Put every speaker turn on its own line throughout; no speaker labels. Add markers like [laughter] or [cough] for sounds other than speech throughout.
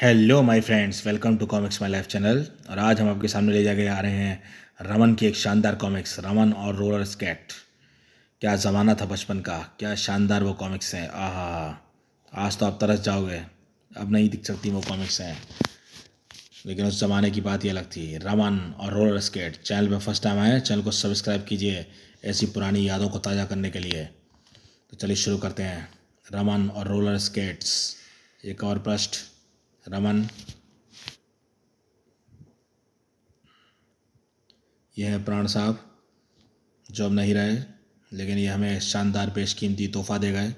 Hello my friends welcome to comics my life channel और आज हम आपके सामने ले जाके आ रहे हैं रमन की एक शानदार कॉमिक्स रमन और रोलर स्केट क्या ज़माना था बचपन का? क्या शानदार वो कॉमिक्स हैं? आहा, आज तो आप तरस जाओगे। अब नहीं दिख सकती वो कॉमिक्स हैं। लेकिन उस ज़माने की बात ही अलग थी। रमन और रोलर स्केट चैनल पर फ़र्स्ट टाइम आए। चैनल को सब्सक्राइब कीजिए ऐसी पुरानी यादों को ताज़ा करने के लिए। तो चलिए शुरू करते हैं। रमन और रोलर स्केट्स एक और पृष्ठ रमन। यह है प्राण साहब, जो अब नहीं रहे, लेकिन ये हमें शानदार पेशकीमती तोहफा दे गए।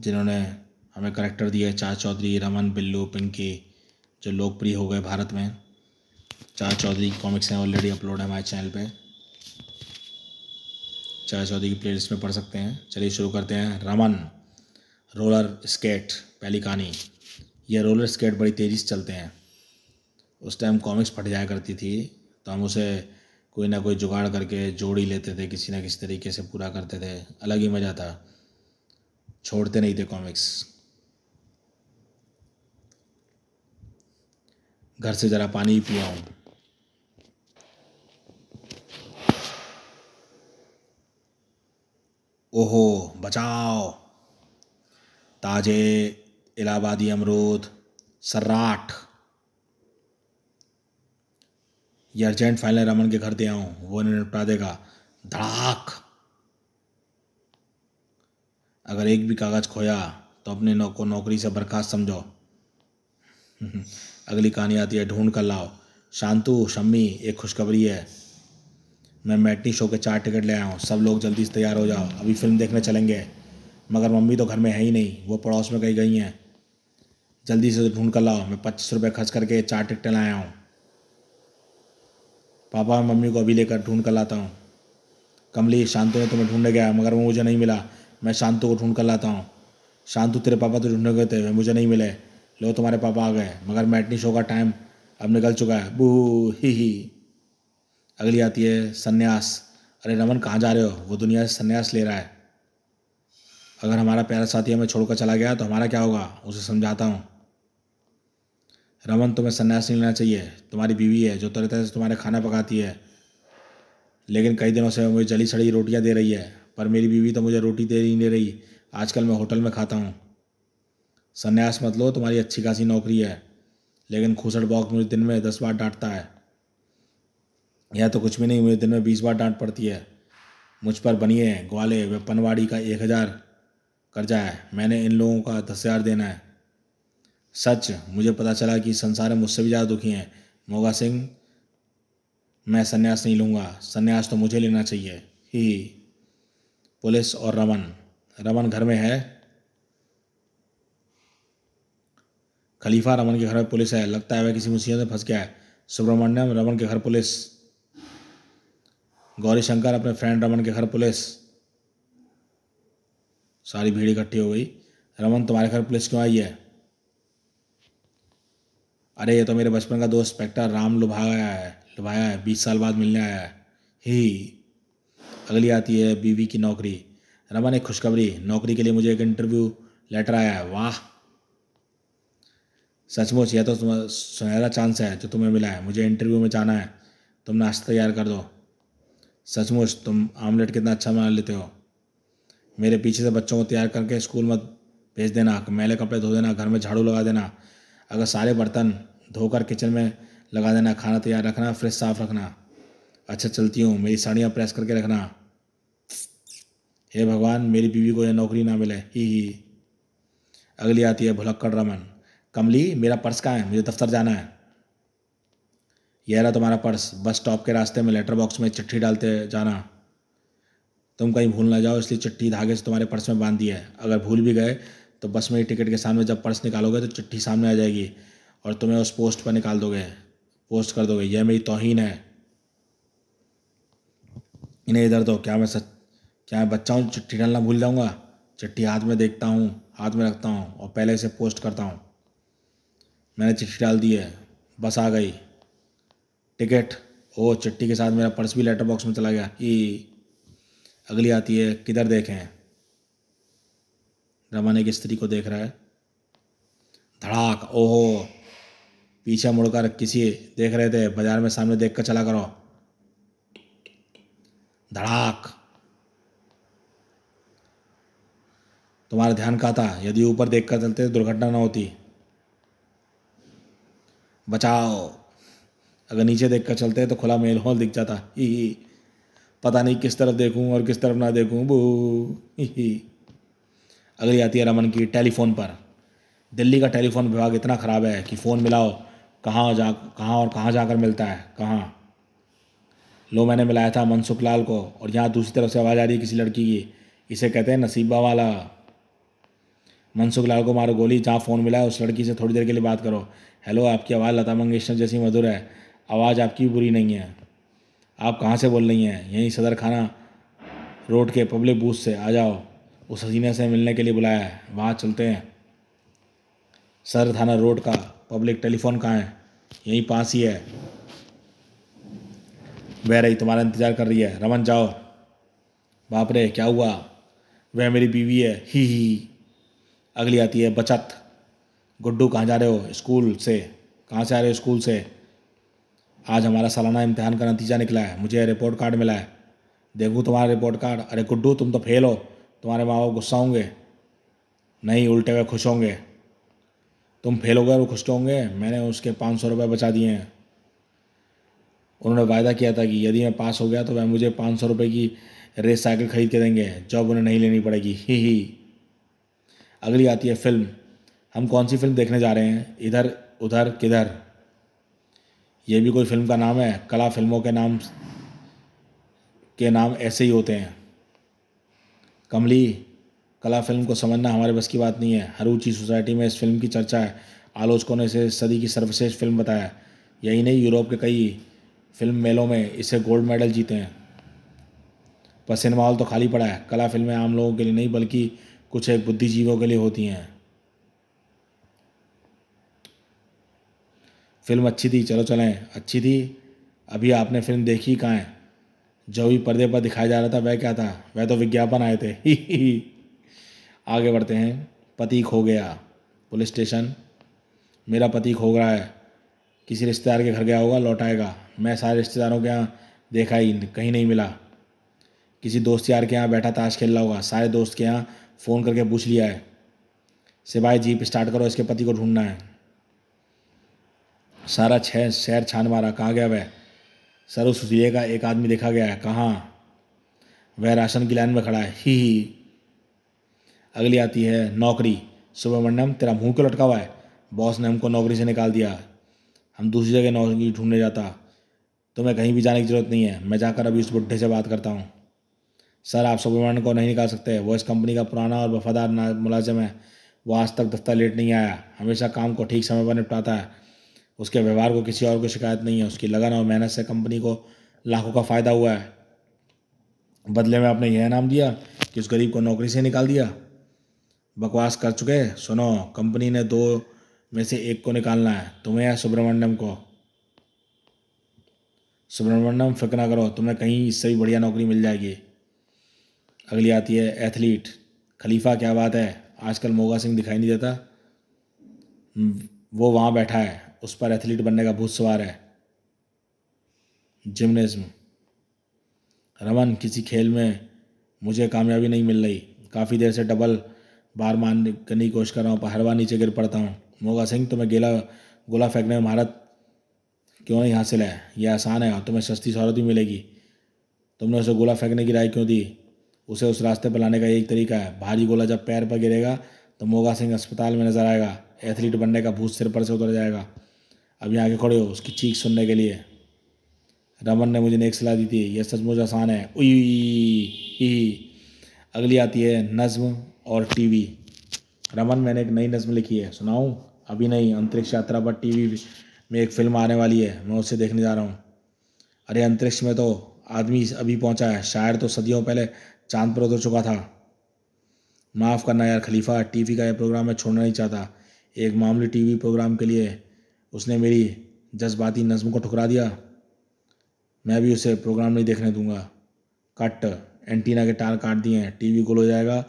जिन्होंने हमें करेक्टर दिए चार चौधरी, रमन, बिल्लू, पिंकी, जो लोकप्रिय हो गए भारत में। चार चौधरी कॉमिक्स हैं ऑलरेडी अपलोड है हमारे चैनल पे। चार चौधरी की प्लेलिस्ट में पढ़ सकते हैं। चलिए शुरू करते हैं। रमन, रोलर स्केट, पहली कहानी। यह रोलर स्केट बड़ी तेज़ी से चलते हैं। उस टाइम कॉमिक्स फट जाया करती थी तो हम उसे कोई ना कोई जुगाड़ करके जोड़ ही लेते थे, किसी ना किसी तरीके से पूरा करते थे। अलग ही मज़ा था। छोड़ते नहीं थे कॉमिक्स घर से ज़रा पानी ही पिया हूँ ओहो, बचाओ। ताजे इलाहाबादी अमरूद सर्राठ ये अर्जेंट फ़ाइल रमन के घर दे आऊँ, वो इन्हें निपटा देगा। धड़ाक। अगर एक भी कागज़ खोया तो अपने नौ को नौकरी से बर्खास्त समझो। [laughs] अगली कहानी आती है, ढूंढ कर लाओ। शांतु, शम्मी, एक खुशखबरी है। मैं मैटनी शो के चार टिकट ले आया हूँ सब लोग जल्दी से तैयार हो जाओ। अभी फ़िल्म देखने चलेंगे। मगर मम्मी तो घर में है ही नहीं। वो पड़ोस में कहीं गई हैं। जल्दी से ढूंढ कर लाओ। मैं पच्चीस रुपये खर्च करके चार टिकटें लाया हूँ। पापा मम्मी को अभी लेकर ढूंढ कर लाता हूँ। कमली, शांतु ने तुम्हें ढूँढने गया, मगर वो मुझे नहीं मिला। मैं शांतु को ढूंढ कर लाता हूँ। शांतु, तेरे पापा तो ढूँढने गए थे वे मुझे नहीं मिले। लो, तुम्हारे पापा आ गए। मगर मैटनी शो का टाइम अब निकल चुका है। बू ही ही। अगली आती है सन्यास। अरे रमन, कहाँ जा रहे हो? वो दुनिया से सन्यास ले रहा है। अगर हमारा प्यारा साथी हमें छोड़कर चला गया तो हमारा क्या होगा? उसे समझाता हूँ। रमन, तुम्हें सन्यास नहीं लेना चाहिए। तुम्हारी बीवी है, जो तरह तरह से तुम्हारे खाना पकाती है। लेकिन कई दिनों से मुझे जली सड़ी रोटियाँ दे रही है, पर मेरी बीवी तो मुझे रोटी दे नहीं रही। आजकल मैं होटल में खाता हूँ। सन्यास मत लो, तुम्हारी अच्छी खासी नौकरी है, लेकिन खूसट बॉक्स मुझे दिन में दस बार डांटता है। यह तो कुछ भी नहीं, मुझे दिन में बीस बार डांट पड़ती है। मुझ पर बनिए ग्वाले व पनवाड़ी का एक हज़ार कर्जा है। मैंने इन लोगों का दस हज़ार देना है। सच, मुझे पता चला कि संसार में मुझसे भी ज़्यादा दुखी हैं। मोगा सिंह, मैं संन्यास नहीं लूँगा। सन्यास तो मुझे लेना चाहिए। ही। पुलिस और रमन। रमन घर में है। खलीफा रमन के घर में पुलिस है। लगता है वह किसी मुसीबत में फंस गया है। सुब्रमण्यम, रमन के घर पुलिस। गौरी शंकर अपने फ्रेंड रमन के घर पुलिस। सारी भीड़ इकट्ठी हो गई। रमन, तुम्हारे घर पुलिस क्यों आई है? अरे, ये तो मेरे बचपन का दोस्त इंस्पेक्टर राम लुभाया है लुभाया है, बीस साल बाद मिलने आया है। ही। अगली आती है बीवी की नौकरी। रमन, एक खुशखबरी। नौकरी के लिए मुझे एक इंटरव्यू लेटर आया है। वाह। सचमुच यह तो सुनहरा चांस है जो तुम्हें मिला है। मुझे इंटरव्यू में जाना है। तुम नाश्ता तैयार कर दो। सचमुच तुम आमलेट कितना अच्छा बना लेते हो। मेरे पीछे से बच्चों को तैयार करके स्कूल मत भेज देना, मैले कपड़े धो देना, घर में झाड़ू लगा देना, अगर सारे बर्तन धोकर किचन में लगा देना, खाना तैयार रखना, फ्रिज साफ़ रखना अच्छा चलती हूँ, मेरी साड़ियाँ प्रेस करके रखना। हे भगवान, मेरी बीवी को यह नौकरी ना मिले, ही ही। अगली आती है भुलक्कड़ रमन। कमली, मेरा पर्स कहाँ है? मुझे दफ्तर जाना है। यह रहा तुम्हारा पर्स, बस स्टॉप के रास्ते में लेटर बॉक्स में चिट्ठी डालते जाना। तुम कहीं भूल ना जाओ, इसलिए चिट्ठी धागे से तुम्हारे पर्स में बाँध दी है। अगर भूल भी गए तो बस में टिकट के सामने जब पर्स निकालोगे तो चिट्ठी सामने आ जाएगी और तुम्हें उस पोस्ट पर निकाल दोगे पोस्ट कर दोगे। यह मेरी तोहन है। इन्हें इधर दो, क्या मैं सच, क्या मैं बच्चा हूँ, चिट्ठी डालना भूल जाऊँगा? चिट्ठी हाथ में देखता हूँ, हाथ में रखता हूँ और पहले से पोस्ट करता हूँ। मैंने चिट्ठी डाल दी है, बस आ गई। टिकट। ओ, चिट्ठी के साथ मेरा पर्स भी लेटर बॉक्स में चला गया। ई, अगली आती है, किधर देखें? रमन एक स्त्री को देख रहा है। धड़ाक, ओहो, पीछे मुड़कर किसी देख रहे थे, बाज़ार में सामने देख कर चला करो। धड़ाक। तुम्हारा ध्यान कहा था? यदि ऊपर देख कर चलते तो दुर्घटना न होती। बचाओ। अगर नीचे देख कर चलते हैं तो खुला मेल हॉल दिख जाता। ही पता नहीं किस तरफ़ देखूँ और किस तरफ़ ना देखूँ। बू ही। अगली आती है रमन की टेलीफोन पर। दिल्ली का टेलीफोन विभाग इतना ख़राब है कि फ़ोन मिलाओ, कहाँ जा, कहाँ और कहाँ जाकर मिलता है? कहाँ? लो, मैंने मिलाया था मनसुख लाल को और यहाँ दूसरी तरफ़ से आवाज़ आ रही है किसी लड़की की। इसे कहते हैं नसीबा वाला। मनसुख लाल को मारो गोली, जहाँ फ़ोन मिला है उस लड़की से थोड़ी देर के लिए बात करो। हेलो, आपकी आवाज़ लता मंगेशकर जैसी मधुर है। आवाज़ आपकी बुरी नहीं है। आप कहाँ से बोल रही हैं? यहीं सदर खाना रोड के पब्लिक बूथ से, आ जाओ। उस हसीने से मिलने के लिए बुलाया है। वहाँ चलते हैं। सदर थाना रोड का, पब्लिक टेलीफोन कहाँ है? यहीं पास ही है। वह रही, तुम्हारा इंतज़ार कर रही है। रमन, जाओ। बाप रे, क्या हुआ? वह मेरी बीवी है, ही ही। अगली आती है बचत। गुड्डू, कहाँ जा रहे हो? स्कूल से। कहाँ से आ रहे हो स्कूल से? आज हमारा सालाना इम्तिहान का नतीजा निकला है, मुझे रिपोर्ट कार्ड मिला है। देखूँ तुम्हारा रिपोर्ट कार्ड अरे गुड्डू, तुम तो फेल हो। तुम्हारे माँ बाप गुस्सा होंगे, नहीं, उल्टे हुए खुश होंगे। तुम फेल हो गए वो खुश होंगे, मैंने उसके पाँच सौ रुपये बचा दिए हैं। उन्होंने वायदा किया था कि यदि मैं पास हो गया तो वह मुझे पाँच सौ रुपये की रेस साइकिल खरीद के देंगे, जॉब उन्हें नहीं लेनी पड़ेगी। ही ही। अगली आती है फ़िल्म। हम कौन सी फ़िल्म देखने जा रहे हैं? इधर, उधर, किधर? ये भी कोई फ़िल्म का नाम है, कला फ़िल्मों के नाम के नाम ऐसे ही होते हैं। कमली, कला फ़िल्म को समझना हमारे बस की बात नहीं है। हर ऊँची सोसाइटी में इस फ़िल्म की चर्चा है। आलोचकों ने इसे सदी की सर्वश्रेष्ठ फ़िल्म बताया। यही नहीं, यूरोप के कई फ़िल्म मेलों में इसे गोल्ड मेडल जीते हैं। पर सिनेमा हॉल तो खाली पड़ा है। कला फ़िल्में आम लोगों के लिए नहीं, बल्कि कुछ एक बुद्धिजीवियों के लिए होती हैं। फ़िल्म अच्छी थी, चलो चलें, अच्छी थी। अभी आपने फ़िल्म देखी कहाँ है? जो भी पर्दे पर दिखाया जा रहा था, वह क्या था? वह तो विज्ञापन आए थे। ही ही ही। आगे बढ़ते हैं। पति खो गया, पुलिस स्टेशन। मेरा पति खो गया है। किसी रिश्तेदार के घर गया होगा लौट आएगा मैं सारे रिश्तेदारों के यहाँ देखा ही कहीं नहीं मिला। किसी दोस्त यार के यहाँ बैठा, ताश खेल रहा होगा। सारे दोस्त के यहाँ फ़ोन करके पूछ लिया है। सिवाय जीप स्टार्ट करो, इसके पति को ढूंढना है। सारा छह शहर छान मारा, कहाँ गया वह? सर उस सुशीले का एक आदमी देखा गया है, कहाँ? वह राशन की लाइन में खड़ा है, ही ही। अगली आती है, नौकरी। सुब्रमण्यम तेरा मुँह क्यों लटका हुआ है? बॉस ने हमको नौकरी से निकाल दिया। हम दूसरी जगह नौकरी ढूँढने जाता। तुम्हें कहीं भी जाने की ज़रूरत नहीं है। मैं जाकर अभी उस बुढ़े से बात करता हूँ। सर, आप सुब्रमण्यम को नहीं निकाल सकते। वो इस कंपनी का पुराना और वफादार मुलाजिम है। वो आज तक दफ्तर लेट नहीं आया। हमेशा काम को ठीक समय पर निपटाता है। उसके व्यवहार को किसी और को शिकायत नहीं है, उसकी लगन और मेहनत से कंपनी को लाखों का फ़ायदा हुआ है। बदले में आपने यह नाम दिया कि उस गरीब को नौकरी से निकाल दिया। बकवास कर चुके सुनो कंपनी ने दो में से एक को निकालना है। तुम्हें या सुब्रमण्यम को। सुब्रमण्यम, फ़िक्र ना करो, तुम्हें कहीं इससे भी बढ़िया नौकरी मिल जाएगी। अगली आती है एथलीट खलीफा, क्या बात है? आजकल मोगा सिंह दिखाई नहीं देता। वो वहाँ बैठा है। उस पर एथलीट बनने का भूत सवार है। जिमनेज्म रमन, किसी खेल में मुझे कामयाबी नहीं मिल रही। काफ़ी देर से डबल बार मारने करने की कोशिश कर रहा हूँ, पर हर बार नीचे गिर पड़ता हूँ। मोगा सिंह, तुम्हें गेला, गोला फेंकने में महारत क्यों नहीं हासिल है? यह आसान है, और तुम्हें सस्ती सहूलत भी मिलेगी। तुमने उसे गोला फेंकने की राय क्यों दी? उसे उस रास्ते पर लाने का एक तरीका है। भारी गोला जब पैर पर गिरेगा तो मोगा सिंह अस्पताल में नज़र आएगा। एथलीट बनने का भूत सिर पर से उतर जाएगा। अभी आगे खड़े हो, उसकी चीख सुनने के लिए। रमन ने मुझे नेक सलाह दी थी, यह सचमुच आसान है। उई, ही अगली आती है नज्म और टीवी। रमन, मैंने एक नई नज्म लिखी है, सुनाऊँ? अभी नहीं, अंतरिक्ष यात्रा पर टीवी में एक फ़िल्म आने वाली है, मैं उसे देखने जा रहा हूँ। अरे, अंतरिक्ष में तो आदमी अभी पहुँचा है शायर तो सदियों पहले चाँद पर उतर चुका था। माफ़ करना यार, खलीफा, टीवी का यह प्रोग्राम मैं छोड़ना नहीं चाहता। एक मामूली टीवी प्रोग्राम के लिए उसने मेरी जज्बाती नज़म को ठुकरा दिया। मैं भी उसे प्रोग्राम नहीं देखने दूँगा। कट, एंटीना के तार काट दिए हैं टीवी गुल हो जाएगा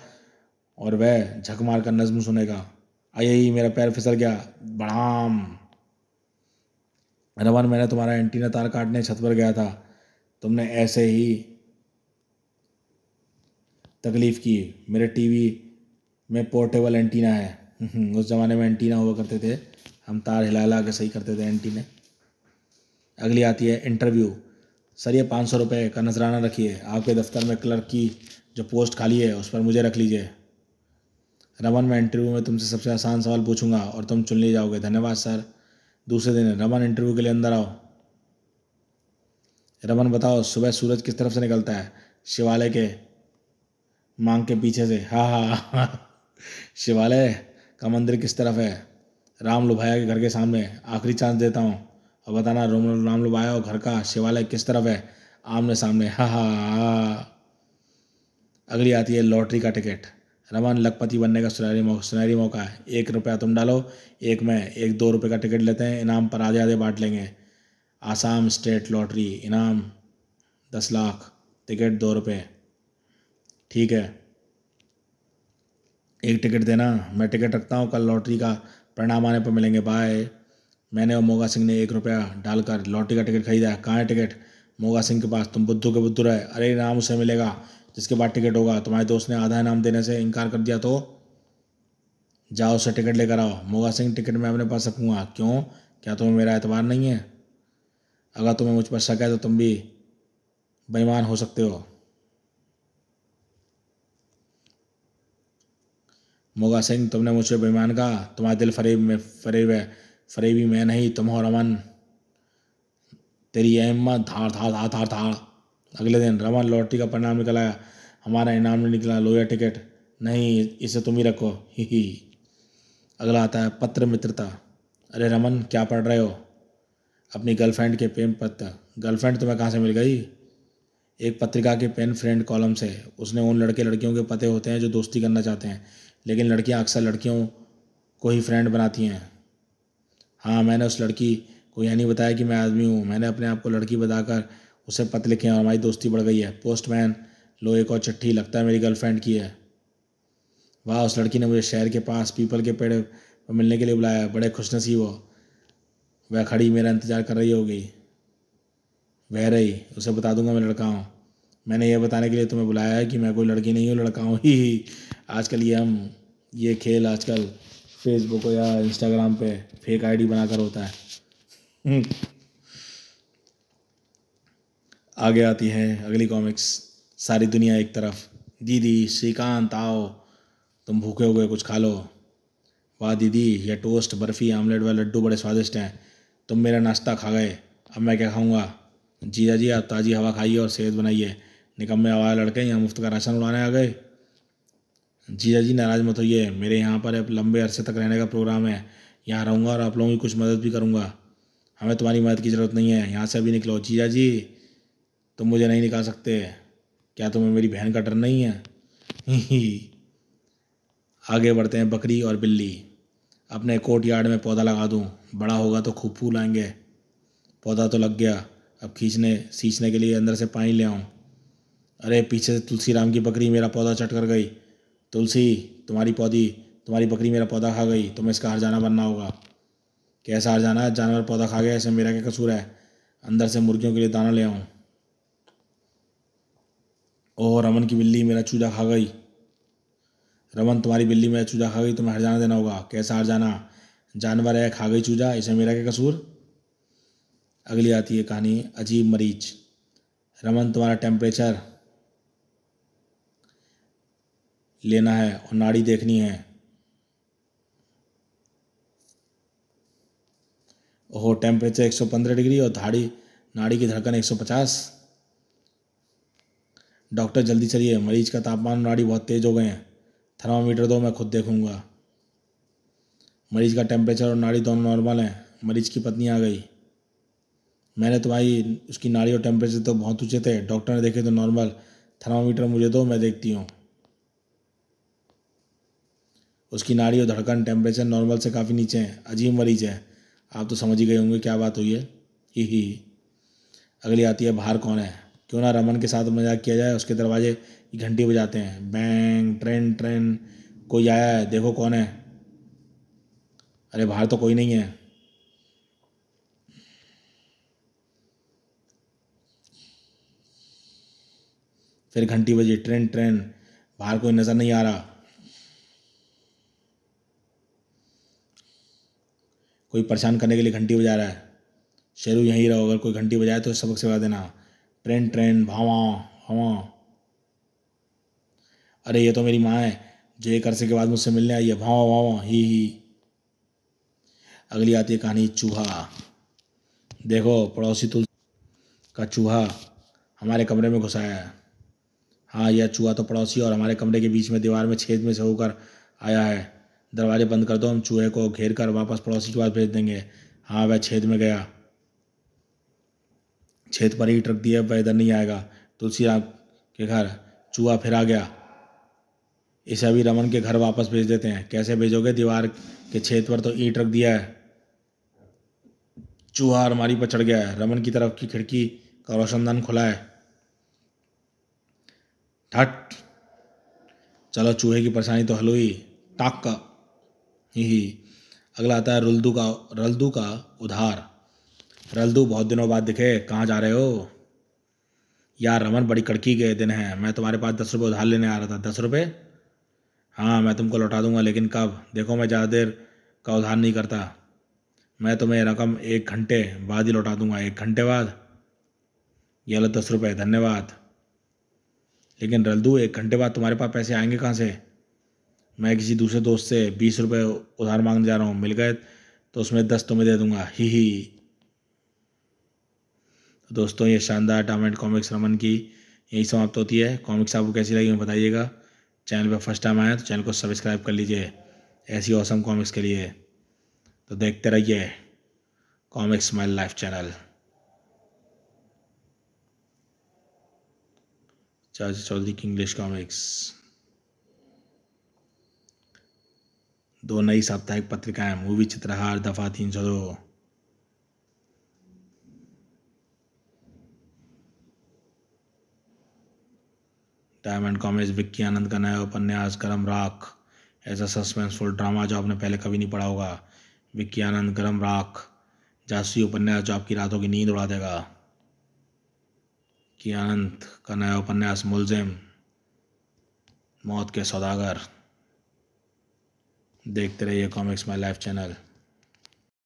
और वह झक मार कर नज्म सुनेगा। आई मेरा पैर फिसल गया। बड़ाम। रमन, मैंने तुम्हारा एंटीना तार काटने छत पर गया था। तुमने ऐसे ही तकलीफ़ की। मेरे टीवी में पोर्टेबल एंटीना है। [laughs] उस ज़माने में एंटीना हुआ करते थे। हम तार हिला हिला के सही करते थे एंटीने अगली आती है इंटरव्यू। सर, ये पाँच सौ रुपये का नजराना रखिए। आपके दफ्तर में क्लर्क की जो पोस्ट खाली है, उस पर मुझे रख लीजिए। रमन, मैं इंटरव्यू में तुमसे सबसे आसान सवाल पूछूँगा और तुम चुन लिए जाओगे। धन्यवाद, सर। दूसरे दिन रमन इंटरव्यू के लिए अंदर आओ। रमन, बताओ, सुबह सूरज किस तरफ़ से निकलता है? शिवालय के मांग के पीछे से। हाँ हाँ हाँ। शिवालय का मंदिर किस तरफ़ है? राम लुभाया के घर के सामने आखिरी चांस देता हूँ। और बताना रोम राम लुभाया और घर का शिवालय किस तरफ़ है? आमने सामने, हा हा अगली आती है लॉटरी का टिकट। रमन लखपति बनने का सुनहरी मौका सुनहरी मौका है। एक रुपया तुम डालो, एक मैं, एक दो रुपये का टिकट लेते हैं, इनाम पर आधे आधे बांट लेंगे। आसाम स्टेट लॉटरी, इनाम, दस लाख, टिकट दो रुपये ठीक है। एक टिकट देना, मैं टिकट रखता हूँ कल लॉटरी का। परिणाम आने पर मिलेंगे बाय मैंने और मोगा सिंह ने एक रुपया डालकर लॉटरी का टिकट खरीदा कहाँ है टिकट मोगा सिंह के पास तुम बुद्धू के बुद्धू रहे, अरे इनाम उसे मिलेगा, जिसके बाद टिकट होगा, तुम्हारे दोस्त ने आधा इनाम देने से इनकार कर दिया तो? जाओ उसे टिकट लेकर आओ। मोगा सिंह टिकट मैं अपने पास रखूँगा। क्यों? क्या तुम्हें मेरा एतबार नहीं है? अगर तुम्हें मुझ पर शक है तो तुम भी बेईमान हो सकते हो। मोगा सिंह तुमने मुझे बेईमान कहा। तुम्हारा दिल फरेब में फरेब है, फरेबी मैं नहीं, तुम हो रमन। तेरी अहमत धार धार धार धार धार। अगले दिन रमन लॉटरी का परिणाम निकल आया। हमारा इनाम नहीं निकला, लोया टिकट। नहीं, इसे तुम ही रखो। ही ही। अगला आता है पत्र मित्रता अरे रमन, क्या पढ़ रहे हो? अपनी गर्लफ्रेंड के प्रेम पत्र। गर्लफ्रेंड तुम्हें कहाँ से मिल गई? एक पत्रिका के पेन फ्रेंड कॉलम से। उसने उन लड़के लड़कियों के पते होते हैं जो दोस्ती करना चाहते हैं। लेकिन लड़कियाँ अक्सर लड़कियों को ही फ्रेंड बनाती हैं। हाँ मैंने उस लड़की को यह नहीं बताया कि मैं आदमी हूँ। मैंने अपने आप को लड़की बताकर उसे पत्र लिखे और हमारी दोस्ती बढ़ गई है। पोस्टमैन लो एक और चिट्ठी लगता है मेरी गर्लफ्रेंड की है। वाह उस लड़की ने मुझे शहर के पास पीपल के पेड़ पर मिलने के लिए बुलाया। बड़े खुशनसीब हो। वह खड़ी मेरा इंतज़ार कर रही होगी। वह रही उसे बता दूँगा मैं लड़का हूँ। मैंने यह बताने के लिए तुम्हें बुलाया है कि मैं कोई लड़की नहीं हूँ लड़का हूँ ही, ही। आजकल ये हम ये खेल आजकल फेसबुक या इंस्टाग्राम पे फेक आईडी बनाकर होता है। हम्म। आगे आती है अगली कॉमिक्स सारी दुनिया एक तरफ़। दीदी श्रीकांत आओ। तुम भूखे हुए कुछ खा लो। वाह दीदी ये टोस्ट बर्फ़ी आमलेट व लड्डू बड़े स्वादिष्ट हैं। तुम मेरा नाश्ता खा गए अब मैं क्या खाऊँगा? जीजा जी आप ताज़ी हवा खाइए और सेहत बनाइए। निकम्मे आवाज़ लड़के यहाँ मुफ़्त का राशन उड़ाने आ गए। जीजा जी, नाराज़ मत होइए। मेरे यहाँ पर अब लंबे अरसे तक रहने का प्रोग्राम है। यहाँ रहूँगा और आप लोगों की कुछ मदद भी करूँगा। हमें तुम्हारी मदद की ज़रूरत नहीं है। यहाँ से अभी निकलो। जीजा जी, तुम मुझे नहीं निकाल सकते। क्या तुम्हें मेरी बहन का डर नहीं है? आगे बढ़ते हैं बकरी और बिल्ली। अपने कोर्ट यार्ड में पौधा लगा दूँ। बड़ा होगा तो खूब फूल आएँगे। पौधा तो लग गया। अब खींचने, सींचने के लिए अंदर से पानी ले आऊँ। अरे, पीछे से तुलसी राम की बकरी मेरा पौधा चट कर गई। तुलसी, तुम्हारी पौधी, तुम्हारी बकरी मेरा पौधा खा गई, तुम्हें इसका हर जाना बनना होगा। कैसा हर जाना है? जानवर पौधा खा गया ऐसे मेरा क्या कसूर है? अंदर से मुर्गियों के लिए दाना ले आऊँ। ओह, रमन की बिल्ली मेरा चूजा खा गई। रमन, तुम्हारी बिल्ली मेरा चूजा खा गई, तुम्हें हर जाना देना होगा। कैसा हर जाना जानवर है, खा गई चूजा इसे मेरा क्या कसूर? अगली आती है कहानी, अजीब मरीज़ रमन, तुम्हारा टेम्परेचर लेना है और नाड़ी देखनी है। ओहो टेम्परेचर 115 डिग्री और धाड़ी, नाड़ी की धड़कन 150 डॉक्टर, जल्दी चलिए। मरीज़ का तापमान नाड़ी बहुत तेज़ हो गए हैं। थर्मामीटर दो मैं खुद देखूँगा। मरीज़ का टेम्परेचर और नाड़ी दोनों नॉर्मल हैं। मरीज़ की पत्नी आ गई। मैंने तुम्हारी उसकी नाड़ी और टेम्परेचर तो बहुत ऊँचे थे डॉक्टर ने देखे तो नॉर्मल थर्मामीटर मुझे दो, मैं देखती हूँ। उसकी नाड़ी और धड़कन टेम्परेचर नॉर्मल से काफ़ी नीचे हैं, अजीब मरीज़ है। आप तो समझ ही गए होंगे क्या बात हुई है। ही ही अगली आती है, बाहर कौन है? क्यों ना रमन के साथ मज़ाक किया जाए, उसके दरवाजे की घंटी बजाते हैं। बैंग ट्रेन ट्रेन कोई आया है? देखो कौन है। अरे बाहर तो कोई नहीं है। फिर घंटी बजी ट्रेन ट्रेन बाहर कोई नज़र नहीं आ रहा। कोई परेशान करने के लिए घंटी बजा रहा है। शेरू, यहीं रहो, अगर कोई घंटी बजाए तो सबक सिखा देना। ट्रेन ट्रेन, भावा, हवा। अरे, ये तो मेरी माँ है, जो एक अरसे के बाद मुझसे मिलने आई है। भावा भावा, ही ही। अगली आती है कहानी, चूहा। देखो, पड़ोसी तुल का चूहा हमारे कमरे में घुसाया है। हाँ यह चूहा तो पड़ोसी और हमारे कमरे के बीच में दीवार में छेद में से होकर आया है। दरवाजे बंद कर दो, हम चूहे को घेर कर वापस पड़ोसी के पास भेज देंगे। हाँ वह छेद में गया। छेद पर ही ट्रक दिया वह इधर नहीं आएगा। तुलसीराम के घर, चूहा फिर आ गया। इसे अभी रमन के घर वापस भेज देते हैं। कैसे भेजोगे? दीवार के छेद पर तो ईंट रख दिया है। चूहा अलमारी पर चढ़ गया है। रमन की तरफ़ की खिड़की का रोशनदान खुला है। ठट। चलो, चूहे की परेशानी तो हल हुई। टाक। का ही। अगला आता है रुल्दू का रल्दू का उधार। रल्दू बहुत दिनों बाद दिखे, कहाँ जा रहे हो? यार, रमन, बड़ी कड़की के दिन है। मैं तुम्हारे पास दस रुपये उधार लेने आ रहा था। दस रुपये हाँ मैं तुमको लौटा दूँगा, लेकिन कब? देखो, मैं ज़्यादा देर का उधार नहीं करता। मैं तुम्हें रकम एक घंटे बाद ही लौटा दूँगा। एक घंटे बाद? ये लो दस रुपये धन्यवाद। लेकिन रल्दू एक घंटे बाद तुम्हारे पास पैसे आएँगे कहाँ से? मैं किसी दूसरे दोस्त से बीस रुपये उधार मांगने जा रहा हूँ, मिल गए तो उसमें दस तुम्हें दे दूँगा। ही ही। तो दोस्तों, ये शानदार टामेंट कॉमिक्स रमन की यही समाप्त होती है। कॉमिक्स आपको कैसी लगी बताइएगा। चैनल पर फ़र्स्ट टाइम आया तो चैनल को सब्सक्राइब कर लीजिए ऐसी औसम कॉमिक्स के लिए। तो देखते रहिए कॉमिक्स माई लाइफ चैनल। चार्ज चौधरी की इंग्लिश कॉमिक्स दो नई साप्ताहिक पत्रिकाएँ, मूवी चित्रहार, दफ़ा तीन सौ दो। डायमंड कॉमेज विक्की आनंद का नया उपन्यास, गरम राख। ऐसा सस्पेंसफुल ड्रामा जो आपने पहले कभी नहीं पढ़ा होगा। विक्की आनंद, गरम राख। जासूसी उपन्यास जो आपकी रातों की नींद उड़ा देगा। कि आनंद का नया उपन्यास, मुलजिम। मौत के सौदागर। देखते रहिए कॉमिक्स माई लाइफ चैनल